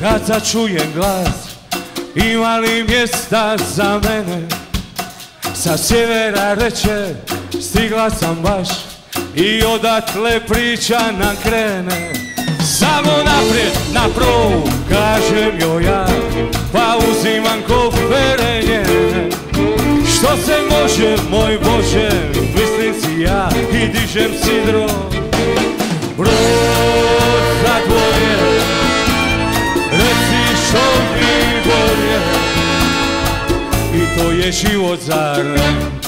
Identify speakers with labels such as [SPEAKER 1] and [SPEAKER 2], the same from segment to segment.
[SPEAKER 1] kad začujem glas Ima li mjesta za mene? Sa sjevera reče Stigla sam baš I odatle priča nam krene. Samo naprijed, na provu Kažem joj ja Pa uzimam kofere njene. Što se može, moj Bože Mislim si ja I dižem sidro I to je život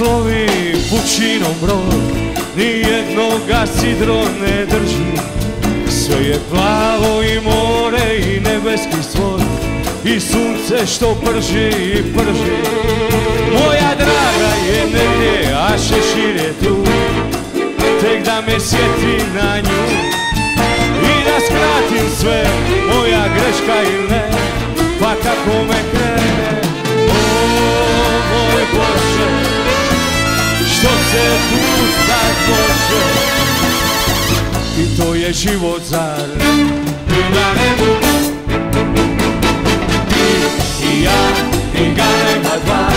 [SPEAKER 1] Plovi pučinom brod Nijednoga sidro ne drži. Sve je plavo i more i nebeski svod I sunce što prži i prži Moja draga je negdje, a šešir je tu Tek da me sjeti na nju. I da skratim sve, moja greška ili ne Pa kako me krene I to je život zar Na nebu Ti i ja i galeba